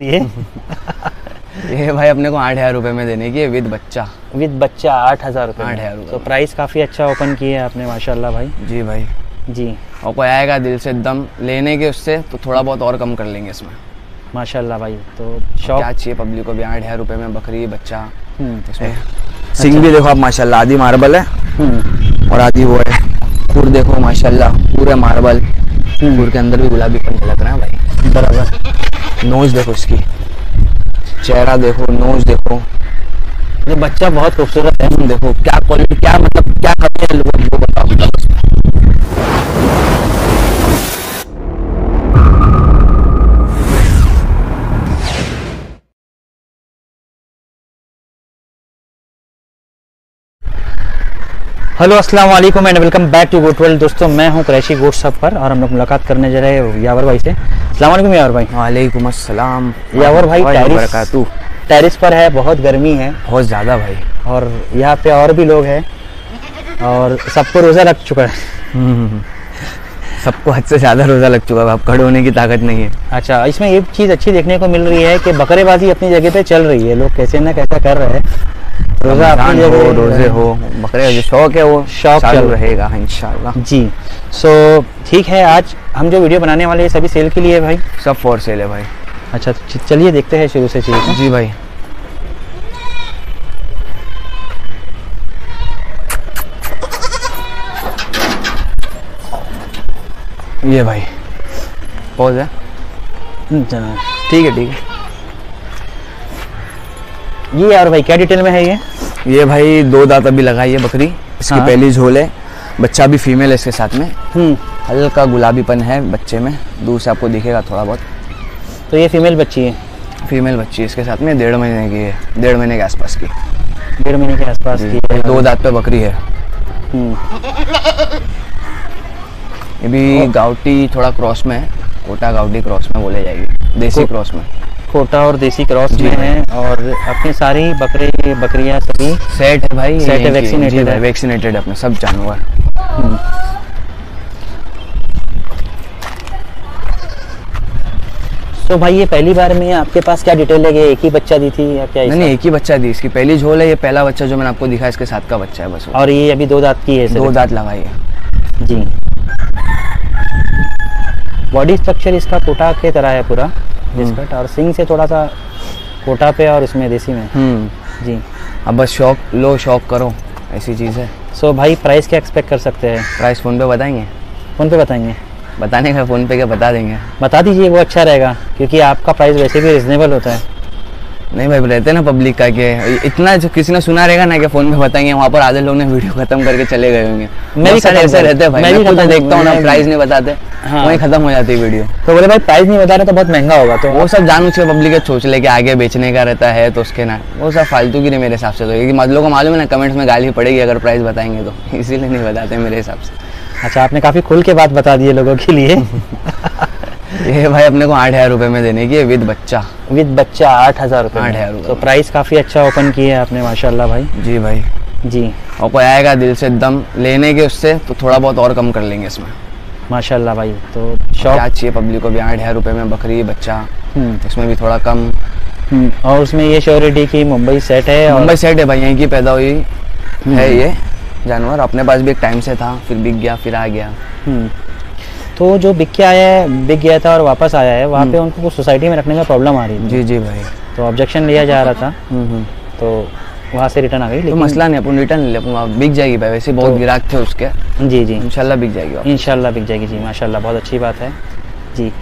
ये ये भाई अपने को आठ हज़ार रुपए में देने की है विद बच्चा। विद बच्चा आठ हज़ार रुपये आठ हज़ार रुपये तो प्राइस काफ़ी अच्छा ओपन किया है आपने माशाल्लाह भाई। जी भाई। जी। और कोई आएगा दिल से एकदम लेने के उससे तो थोड़ा बहुत और कम कर लेंगे इसमें। माशाल्लाह भाई तो क्या शॉप चाहिए पब्लिक को भी? आठ हज़ार रुपए में बकरी बच्चा। हम्म, इसमें सिंग भी देखो आप माशाल्लाह आधी मार्बल है। हम्म, और आधी वो है। खुर देखो माशाल्लाह पूरे मार्बल खुर के अंदर भी गुलाबी पन झलक रहा है भाई। बराबर। नोज़ देखो इसकी। चेहरा देखो, नोज़ देखो। ये बच्चा बहुत खूबसूरत है देखो। क्या क्वालिटी क्या मतलब क्या करते है लोगों बताओ हेलो अस्सलाम वालेकुम and welcome back to goat world दोस्तों मैं हूँ क्रैशी गोट सब पर और हम लोग मुलाकात करने जा रहे हैं यावर भाई से। अस्सलाम वालेकुम यावर भाई। वालेकुम अस्सलाम। यावर भाई टेरिस टेरिस पर है बहुत गर्मी है। बहुत ज़्यादा भाई। और यहाँ पे और भी लोग हैं और सबको रोज़ा लग चुका है। सबको हद से ज़्यादा रोज़ा लग चुका है। अब खड़े होने की ताकत नहीं है। अच्छा इसमें ये चीज़ अच्छी देखने को मिल रही है कि बकरेबाजी अपनी जगह पे चल रही है। लोग कैसे ना कैसा कर रहे हैं। रोज़ा अपनी हो रोज़े हो बकरे का जो शौक है वो शौक चालू रहेगा इंशाल्लाह। जी। सो ठीक है आज हम जो वीडियो बनाने वाले हैं सभी सेल के लिए भाई? सब फॉर सेल है भाई। अच्छा तो चलिए देखते हैं शुरू से चीज़। जी भाई। ये भाई पॉज है। अच्छा, ठीक है ठीक है। ये और भाई क्या डिटेल में है ये? ये भाई दो दांत अभी लगाई है बकरी। इसकी हाँ। पहली झोल है। बच्चा भी फीमेल है इसके साथ में। हम्म। हल्का गुलाबीपन है बच्चे में। दूर से आपको दिखेगा थोड़ा बहुत। तो ये फीमेल बच्ची है? फीमेल बच्ची इसके साथ में। डेढ़ महीने की है। डेढ़ महीने के आसपास की। डेढ़ महीने के आसपास की है। दो दांत पे बकरी है। हम्म, ये भी गाउटी थोड़ा क्रॉस में है। कोटा गाउटी क्रॉस में बोले जाएगी। देसी क्रॉस में। कोटा और देसी क्रॉस। में है और अपनी सारी बकरी बकरियाँ सभी सेट है भाई Set है, भाई, है। वैक्सीनेटेड अपने सब जानवर। तो भाई ये पहली बार में आपके पास क्या डिटेल है कि एक ही बच्चा दी थी या क्या नहीं नहीं एक ही बच्चा दी इसकी पहली झोल है ये पहला बच्चा जो मैंने आपको दिखा इसके साथ का बच्चा है बस और ये अभी दो दांत की है दो। दांत लगाई है। जी। बॉडी स्ट्रक्चर इसका कोटा के तरह है पूरा। डिस्कट और सिंग से थोड़ा सा कोटा पे और इसमें देसी में। हम्म। जी। अब बस शौक लो शौक करो ऐसी चीज़ है। सो so, भाई प्राइस क्या एक्सपेक्ट कर सकते हैं? प्राइस फ़ोन पे बताएँगे? फ़ोन पे बताएँगे। बताने का फ़ोन पे क्या बता देंगे? बता दीजिए वो अच्छा रहेगा क्योंकि आपका प्राइस वैसे भी रिजनेबल होता है। नहीं भाई रहते ना पब्लिक का कि इतना जो किसी ने सुना रहेगा ना कि फ़ोन पे बताएँगे वहाँ पर आधे लोग ने वीडियो खत्म करके चले गए होंगे। मैं भी सारे ऐसे रहते हैं भाई। मैं मैं भी देखता हूँ ना प्राइस नहीं बताते। हाँ। वहीं खत्म हो जाती है वीडियो। तो बोले भाई प्राइस नहीं बता रहे तो बहुत महँगा होगा। तो वो सब जानबूझ के पब्लिक के सोच ले कि आगे बेचने का रहता है तो उसके ना वो सब फालतू की नहीं मेरे हिसाब से तो। क्योंकि मतलब को मालूम है ना कमेंट्स में गाली पड़ेगी अगर प्राइस बताएँगे तो। इसीलिए नहीं बताते मेरे हिसाब से। अच्छा आपने काफ़ी खुल के बात बता दी है लोगों के लिए। ये भाई अपने को आठ हज़ार रुपए में देने की है विद बच्चा। विद बच्चा आठ हज़ार रुपये आठ हज़ार तो प्राइस काफ़ी अच्छा ओपन किया है आपने माशाल्लाह भाई। जी भाई। जी। और कोई आएगा दिल से एकदम लेने के उससे तो थोड़ा बहुत और कम कर लेंगे इसमें। माशाल्लाह भाई तो क्या शॉप चाहिए पब्लिक को? भी आठ हज़ार रुपए में बकरी बच्चा। हम्म, इसमें भी थोड़ा कम। हम्म, और उसमें ये श्योरिटी की मुंबई सेट है और मुंबई सेट है भाई यहीं की पैदा हुई। है ये जानवर। अपने पास भी एक टाइम से था फिर बिक गया फिर आ गया। हम्म, तो जो बिक के आया है बिक गया था और वापस आया है वहाँ पे उनको कुछ सोसाइटी में रखने में प्रॉब्लम आ रही थी। जी जी भाई। तो ऑब्जेक्शन लिया जा रहा था। हम्म। तो वहाँ से रिटर्न आ गई तो मसला नहीं अपन रिटर्न ले अपन बिक जाएगी भाई वैसे बहुत तो- गिराक थे उसके। जी जी। इंशाल्लाह बिक जाएगी। इंशाल्लाह बिक जाएगी जी माशाल्लाह बहुत अच्छी बात है। जी।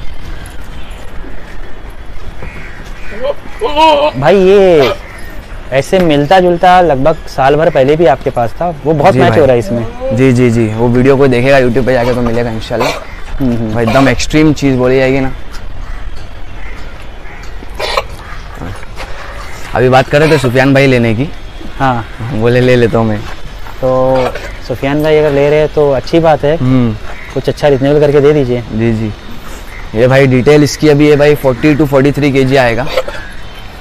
भाई ये ऐसे मिलता जुलता लगभग साल भर पहले भी आपके पास था वो बहुत मैच हो रहा है इसमें। जी जी जी वो वीडियो को देखेगा यूट्यूब पे जाके तो मिलेगा इंशाल्लाह। हम्म, हम्म। भाई एकदम एक्सट्रीम चीज़ बोली जाएगी ना। अभी बात कर रहे थे सुफियान भाई लेने की। हाँ। बोले ले लेता हूँ मैं। तो सुफियान भाई अगर ले रहे हैं तो अच्छी बात है। हम्म। कुछ अच्छा रिजनेबल करके दे दीजिए। जी जी। ये भाई डिटेल इसकी अभी ये भाई 40 टू 43 केजी आएगा।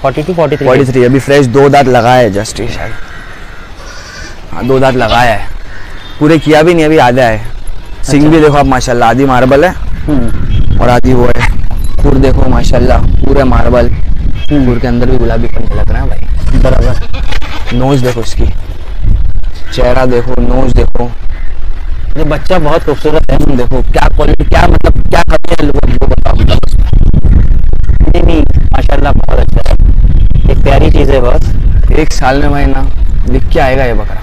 फोर्टी टू फोर्टी थ्री 43 अभी फ्रेश दो दांत लगाया है जस्ट ये शायद हाँ दो दांत लगाया है। पूरे किया भी नहीं अभी आधा है। सिंग भी देखो आप माशाल्लाह आधी मार्बल है। और आधी वो है। खुर देखो माशाल्लाह पूरे मार्बल पूरे के अंदर भी गुलाबी पन झलक रहा है भाई। बराबर। नोज़ देखो इसकी। चेहरा देखो नोज़ देखो। ये बच्चा बहुत खूबसूरत है देखो। क्या क्वालिटी क्या मतलब क्या कमी है लोगों? को बताओ। नहीं नहीं माशाल्लाह बहुत अच्छा है। एक प्यारी चीज़ है बस। एक साल में भाई ना दिख के आएगा ये बकरा।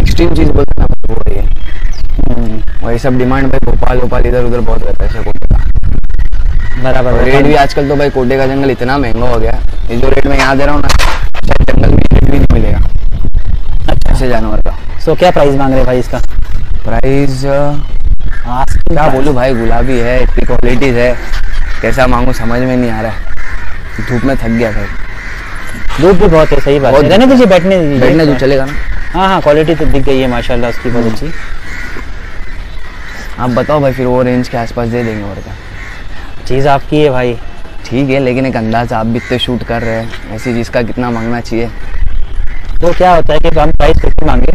एक्सट्रीम चीज़ बोलते ना वो है। हम्म, ये सब डिमांड भाई भोपाल भोपाल इधर उधर बहुत रहता है ऐसे बराबर रेट भी आजकल तो भाई कोटे का जंगल इतना महँगा हो गया ये जो रेट मैं यहाँ दे रहा हूँ ना जंगल में रेट भी नहीं मिलेगा। अच्छा। से जानवर का। सो क्या प्राइस मांग रहे हैं भाई इसका? प्राइस क्या। बोलूँ भाई गुलाबी है इतनी क्वालिटीज है। कैसा मांगू समझ में नहीं आ रहा है। धूप में थक गया भाई। धूप भी बहुत है सही बात है। रहने दीजिए बैठने दीजिए। बैठने जो चलेगा ना? हाँ हाँ क्वालिटी तो दिख गई है माशाल्लाह उसकी बहुत अच्छी। आप बताओ भाई फिर वो रेंज के आसपास दे देंगे और क्या। चीज़ आपकी है भाई। ठीक है लेकिन एक अंदाज आप भी इतने शूट कर रहे हैं। ऐसी चीज़ का कितना मांगना चाहिए? तो क्या होता है कि हम प्राइस कितने मांगे।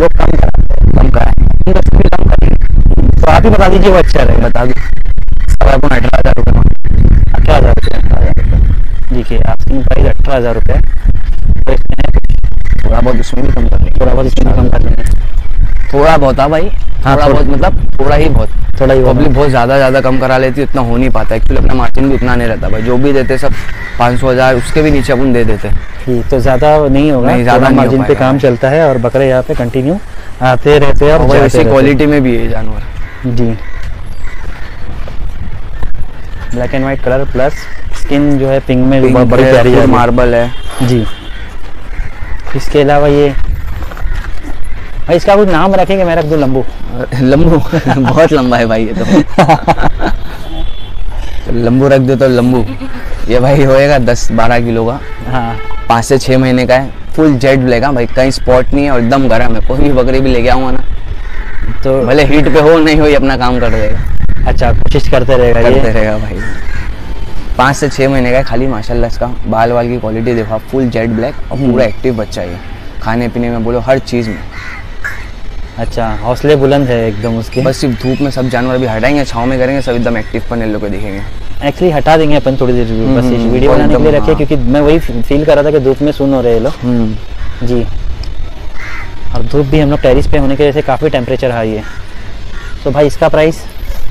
लोग कम कराते हैं कम का है दस रुपये कम करेंगे तो आप ही बता दीजिए वो अच्छा रहेगा बता दो अब अपन अठारह हज़ार रुपये मांग। अठारह हज़ार रुपये अठारह हज़ार रुपये। देखिए आस्किंग प्राइस अठारह हज़ार रुपये। तो इसमें थोड़ा बहुत उसमें भी कम कर देंगे थोड़ा बहुत इसमें कम कर देंगे थोड़ा बहुत हाँ भाई। हाँ, थोड़ा थोड़ा- बहुत मतलब थोड़ा ही बहुत। थोड़ा ही पब्लिक बहुत ज़्यादा ज़्यादा कम करा लेती है इतना हो नहीं पाता। एक्चुअली अपना मार्जिन भी उतना नहीं रहता भाई। जो भी देते सब पाँच सौ हज़ार उसके भी नीचे अपन दे देते। ठीक तो ज़्यादा नहीं होगा। नहीं, ज़्यादा मार्जिन पे काम चलता है और बकरे यहाँ पे कंटिन्यू आते रहते हैं और ऐसी क्वालिटी में भी है जानवर। जी। Black and white colour plus skin जो है पिंक में बड़ी प्यारी है। मार्बल है। जी। इसके अलावा ये भाई इसका कुछ नाम रखेंगे मैं रख दूँ लंबू। लंबू? बहुत लंबा है भाई ये तो। तो लंबू रख दो तो लंबू। ये भाई होएगा दस बारह किलो का। हाँ। पाँच से छः महीने का है। फुल जेड ब्लैक है भाई कहीं स्पॉट नहीं है और एकदम गर्म है। कोई भी बकरी भी लेके आऊँगा ना। तो भले हीट पे हो नहीं हो ये अपना काम कर देगा। अच्छा कोशिश करते रहेगा करते रहेगा भाई। पाँच से छः महीने का है खाली माशाल्लाह इसका। बाल वाल की क्वालिटी देखो आप फुल जेड ब्लैक और पूरा एक्टिव बच्चा है ये। खाने पीने में बोलो हर चीज़ में। अच्छा हौसले बुलंद है एकदम उसके। बस सिर्फ़ धूप में सब जानवर भी हटाएँगे छाँव में करेंगे सब एकदम एक्टिव इन लोग को दिखेंगे। एक्चुअली हटा देंगे अपन थोड़ी देर बस हम्म, इस वीडियो बनाने के लिए रखे हाँ। क्योंकि मैं वही फील कर रहा था कि धूप में सुन हो रहे लोग। हम्म। जी। और धूप भी हम लोग टेरिस पे होने की वजह से काफ़ी टेम्परेचर हाई है। तो भाई इसका प्राइस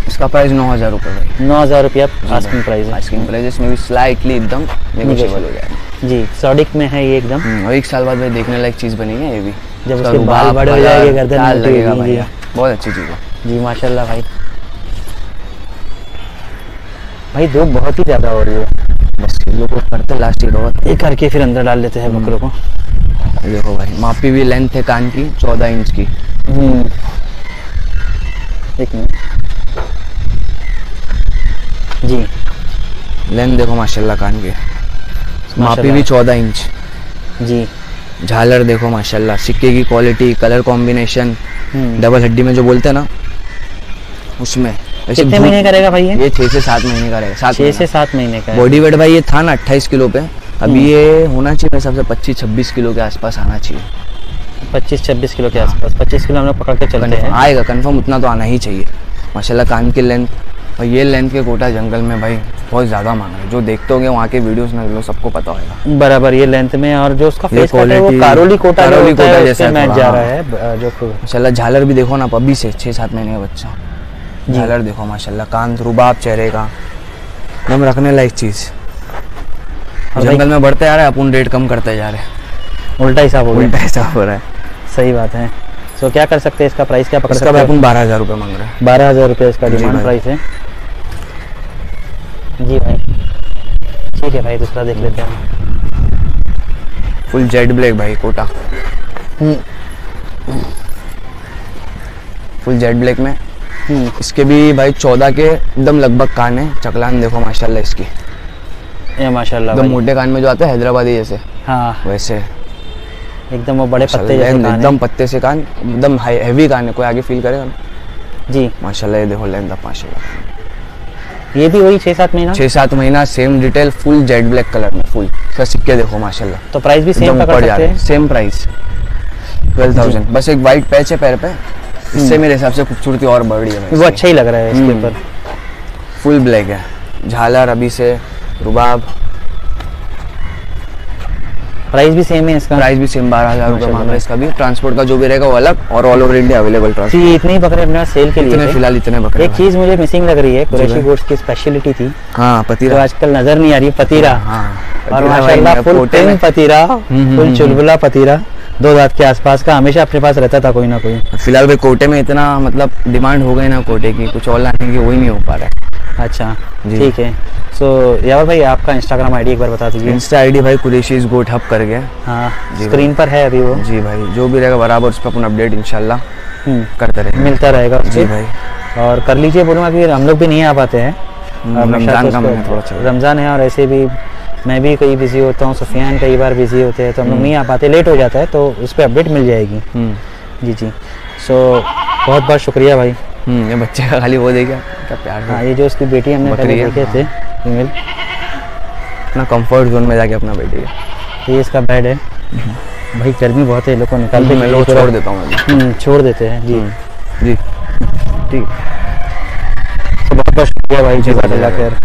इसका प्राइस नौ हज़ार रुपये भाई। नौ हज़ार रुपया आस्किंग प्राइस है। आइसक्रीम प्राइस इसमें भी स्लाइटली एकदम नेगोशिएबल हो जाएगा। जी सॉडिक में है ये एकदम। हम्म, और एक साल बाद भाई देखने लायक चीज़ बनेगी ये भी। जब उसके बाल बड़े हो जाएँगे, गर्दन लगेगा बहुत अच्छी चीज़ है। जी माशाल्लाह भाई। भाई धूप बहुत ही ज़्यादा हो रही है। बस लोग को करते लास्ट ईयर होगा ये करके फिर अंदर डाल लेते हैं हम्म। बकरों को। देखो भाई मापी भी लेंथ है कान की चौदह इंच की। हम्म। एक मिनट। जी। लेंथ देखो माशाल्लाह कान की। मापी। भी चौदह इंच। जी। झालर देखो माशाल्लाह। सिक्के की quality colour combination hmm. Double हड्डी में जो बोलते हैं ना उसमें। कितने महीने का रहेगा भाई ये? ये छः से सात महीने का रहेगा सात छः से सात महीने का बॉडी वेट भाई ये था ना अट्ठाईस किलो पे। हम्म। अभी ये होना चाहिए मेरे हिसाब से पच्चीस छब्बीस किलो के आसपास आना चाहिए। पच्चीस छब्बीस किलो के आसपास। पच्चीस किलो हम लोग पकड़ के चलते हैं। आएगा कन्फर्म उतना तो आना ही चाहिए। माशाल्लाह कान की लेंथ और ये लेंथ के कोटा जंगल में भाई बहुत ज़्यादा मांग है। जो देखते होंगे वहाँ के वीडियोस में लोग सबको पता होगा। बराबर ये लेंथ में और जो उसका फेस कट है वो कारोली कोटा कारोली कोटा जैसा मैच जा। रहा है जो माशाल्लाह झालर भी देखो ना अभी से छः सात महीने का बच्चा। झालर देखो माशाल्लाह कान रुबाब चेहरे का। एकदम रखने लायक चीज़। जंगल में बढ़ते जा रहे हैं अपन रेट कम करते जा रहे हैं। उल्टा हिसाब हो उल्टा ऐसा हो रहा है। सही बात है। तो क्या कर सकते हैं? इसका प्राइस क्या पकड़ सकते हैं? अपन बारह हज़ार रुपये मांग रहे हैं। बारह हज़ार रुपये इसका डिमांड प्राइस है। जी भाई। ठीक है भाई दूसरा देख लेते हैं। फुल जेड ब्लैक भाई कोटा। फुल जेड ब्लैक में। इसके भी भाई चौदह के एकदम लगभग कान है। चकलान देखो माशाल्लाह इसकी। ये माशाल्लाह एकदम मोटे कान में जो आते हैं हैदराबादी जैसे। हाँ। वैसे। एकदम वो बड़े पत्ते जैसे कान एकदम पत्ते से कान एकदम हैवी कान है कोई आगे फील करेगा जी। माशाल्लाह ये देखो लेंथ माशाल्लाह। ये भी वही छह सात महीना? छह सात महीना same detail full jet black colour में फुल सर सिक्के देखो माशाल्लाह। तो प्राइस भी सेम पकड़ जा सकते रहे हैं? सेम प्राइस ट्वेल्व थाउज़ेंड बस एक वाइट पैच है पैर पे। इससे मेरे हिसाब से खूबसूरती और बढ़ रही है वो अच्छा ही लग रहा है इसके हम्म। ऊपर। फुल ब्लैक है। झालर अभी से रुबाब। प्राइस भी सेम है इसका। प्राइस भी सेम बारह हज़ार रुपये मांग रहे हैं इसका भी। ट्रांसपोर्ट का जो भी रहेगा वो अलग और ऑल ओवर इंडिया अवेलेबल जी इतने ही बकरे अपने सेल के लिए। फ़िलहाल इतने बकरे एक चीज़ मुझे मिसिंग लग रही है कुरैशी गोट्स की स्पेशलिटी थी। हाँ पतीरा। आजकल नज़र नहीं आ रही पतीरा। हाँ और माशाल्लाह फुल पतीरा हम्म, फुल हम्म, चुलबुला पतीरा। दो दांत के आसपास का हमेशा अपने पास रहता था कोई ना कोई। फ़िलहाल भाई कोटे में इतना मतलब डिमांड हो गई ना कोटे की कुछ और लाने की वही नहीं हो पा रहा है। अच्छा। ठीक है। सो यावर भाई आपका इंस्टाग्राम आईडी एक बार बता दीजिए। इंस्टा आईडी भाई कुरेशीज गोट हब कर गया। हाँ स्क्रीन पर है अभी वो। जी भाई जो भी रहेगा बराबर उस पर अपन अपडेट हम्म, करते रहेंगे। मिलता रहेगा जी भाई। और कर लीजिए बोलूँगा कि हम लोग भी नहीं आ पाते हैं। हम्म, रमज़ान तो का महीना थोड़ा। रमज़ान है और ऐसे भी मैं भी कई बिज़ी होता हूँ सुफियान कई बार बिज़ी होते हैं तो हम लोग नहीं आ पाते लेट हो जाता है तो उस पर अपडेट मिल जाएगी। हम्म। जी जी। सो बहुत बहुत शुक्रिया भाई। हम्म, ये बच्चे का खाली वो देखा क्या प्यार हाँ। ये जो उसकी बेटी हमने पहले है, देखे थे फीमेल अपना कंफर्ट जोन में जाके अपना बैठिए ये इसका बेड है। भाई गर्मी बहुत है लोग को निकाल के मैं लोग छोड़ देता हूँ हम्म, छोड़ देते हैं जी। हम्म, जी। ठीक। तो बहुत बहुत शुक्रिया भाई जी। खैर